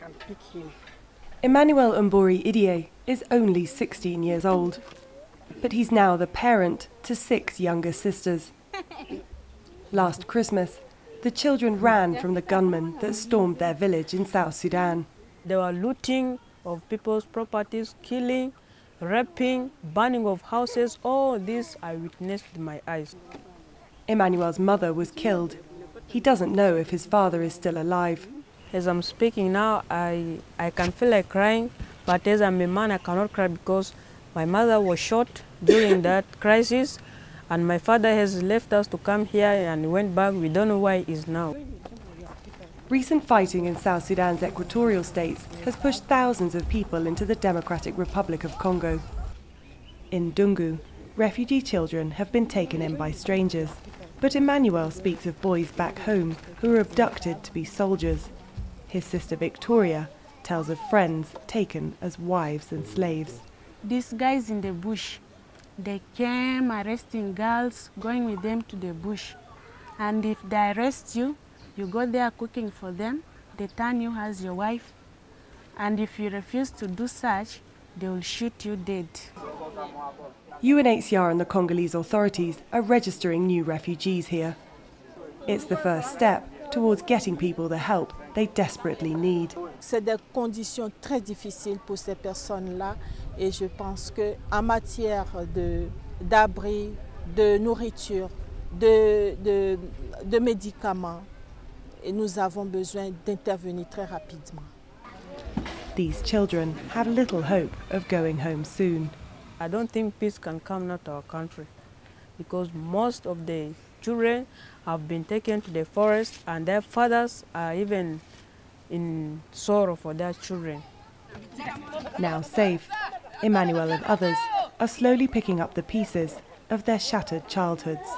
can pick him. Emmanuel Umbori Idie is only 16 years old, but he's now the parent to six younger sisters. Last Christmas, the children ran from the gunmen that stormed their village in South Sudan. They were looting of people's properties, killing, raping, burning of houses. All this I witnessed with my eyes. Emmanuel's mother was killed. He doesn't know if his father is still alive. As I'm speaking now, I, I can feel like crying, but as I'm a man, I cannot cry because my mother was shot during that crisis, and my father has left us to come here and went back. We don't know where he is now. Recent fighting in South Sudan's equatorial states has pushed thousands of people into the Democratic Republic of Congo. In Dungu, refugee children have been taken in by strangers. But Emmanuel speaks of boys back home who were abducted to be soldiers. His sister Victoria tells of friends taken as wives and slaves. These guys in the bush, they came arresting girls, going with them to the bush. And if they arrest you, you go there cooking for them, they turn you as your wife. And if you refuse to do such, they will shoot you dead. UNHCR and the Congolese authorities are registering new refugees here. It's the first step towards getting people the help they desperately need. C'est des conditions très difficiles pour ces personnes-là et je pense qu'en matière d'abri, de, de, nourriture, de, de, de médicaments, nous avons besoin d'intervenir très rapidement. These children have little hope of going home soon. I don't think peace can come now to our country because most of the children have been taken to the forest and their fathers are even in sorrow for their children. Now safe, Emmanuel and others are slowly picking up the pieces of their shattered childhoods.